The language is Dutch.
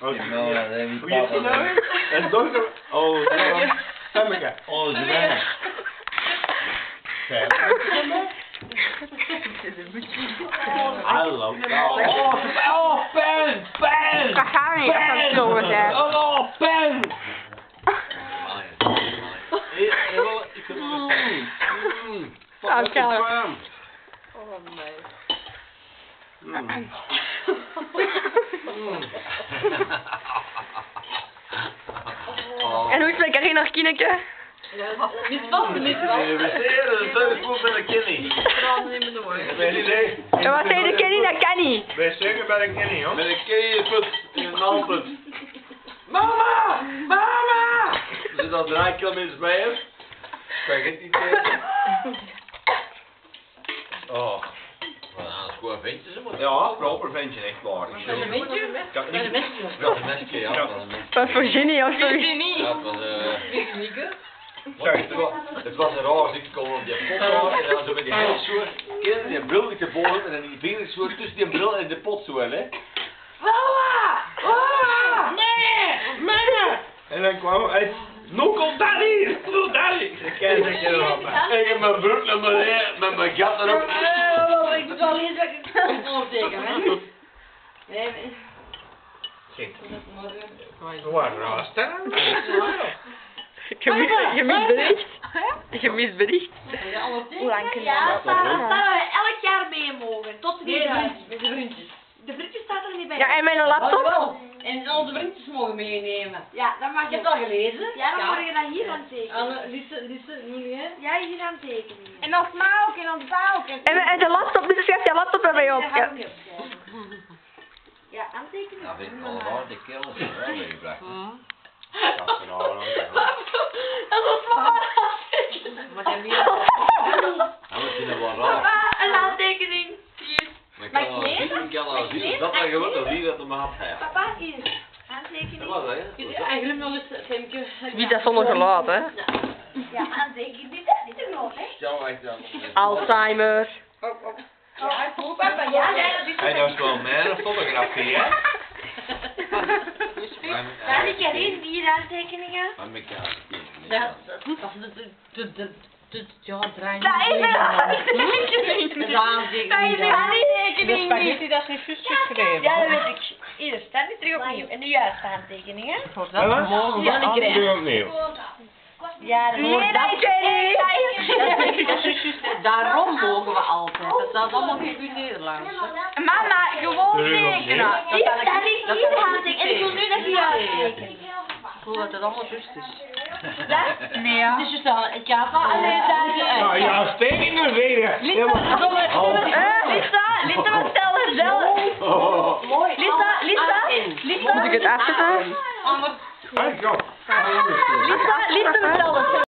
Oh, Ja, nou, dat heb ik Hoe heet die papa nou weer? Dat is dochter. Oh, ja. Stemmige. Oh, dat is weinig. Hallo. Oh, oh, pen, pen! Dat gaat niet, dat gaat zo zijn. Oh, pen! Ik heb nog een Karel. Oh nee. En hoe is het met Carina Kinneke? Niet vast, niet vast. We zeer een thuisvoer bij de Kenny. Mijn. En wat zei de Kenny? Dat kan niet. Wij zeker bij de Kenny, hoor. Met een keerput in een nalput. Mama! Mama! Er zit al drie kilometers bij hem. Spaghetti tegen. Oh. Wat een schoon ventje ze maar. Ja, proper ventje, echt waar. Ik Een zeg- beetje? Ik had Een niet- beetje. Dat is een mesje, ja. Dat was een mesje. Wat voor genie of niet? Ja, het was eh... Virginieke. Sorry, het was, het was een raar, ik kon op die pot en dan zo met die zo, ken die bril te boven en dan die vingers zo tussen die bril en de pot zo, hè. Mama! Mama! Nee! Mama! En dan kwam hij, Nokkel daddy! Nokkel daddy! Ik ken het niet mama. Ik heb mijn broek naar beneden, met mijn gat erop. Ik moet wel eens dat ik het optekenen, hè? Nee, nee. Maar, Wat raast hè? Gemis, gemis bericht. Gemis bericht. Ja, alles Hoe lang kun je Ja, dat? Sarah, dat we elk jaar mee mogen. Tot Nee, 3000. vriendjes, met de vriendjes. De vriendjes staat er niet bij. Ja, en mijn Oh, laptop? En onze vriendjes mogen meenemen. Ja, dan mag je heb het al gelezen. Ja, dan mag je dat hier aan tekenen. Lisse, Lisse, niet hè? Ja, hier aan tekenen. En ons ma ook, en ons pa ook. En... En, en de laptop, dus schrijf je laptop erbij op. Ja, Ja. Ja, aantekenen. Ja, vind ik al raar, die kerel is er wel meegebracht. Dat was mama. Maar dan weer. Ja, we vinden wel raar. Papa, een aantekening. Hier. Maar ik Mag kan ik wel lezen? Ik wel ik zien, lezen? dat ik gewoon dan zie dat de maat heeft. Papa, hier. Dat. Eigenlijk nog eens, Femke. Wie dat zonder geluid, hè? Ja, aantekening. Dit is niet te groot, hè? Dan. Alzheimer. Ja, goed, papa. Ja, ja, dat is Hij dat is wel mijn fotografie, hè? Zie je hier, vier aantekeningen. Ja, dat is de, de, ja, draai Dat is een Dat aantekening. is een. Dat is een De spaghetti, dat is niet juist geschreven. Ja, dat weet ik. Hier, staat niet terug opnieuw. En de juiste aantekeningen. Wat? mogen we Ja, ik krijg- Doe opnieuw. Ja, dat dat Dat dat is juist, daarom mogen we altijd. Dat staat allemaal goed Nederlands. Mama, gewoon tekenen. Niet dat hier kan ik aantekeningen. En ik wil nu dat je juist. Ik voel dat het allemaal juist is. Nee, ja. Het is juist al, ik ga van alleen daar Nou ja, stekingen weer. Lisa, Lisa, stel er zelf. Mooi. Lisa, Lisa, Lisa. Moet ik het afzetten? Anders. Lisa, Lisa, stel er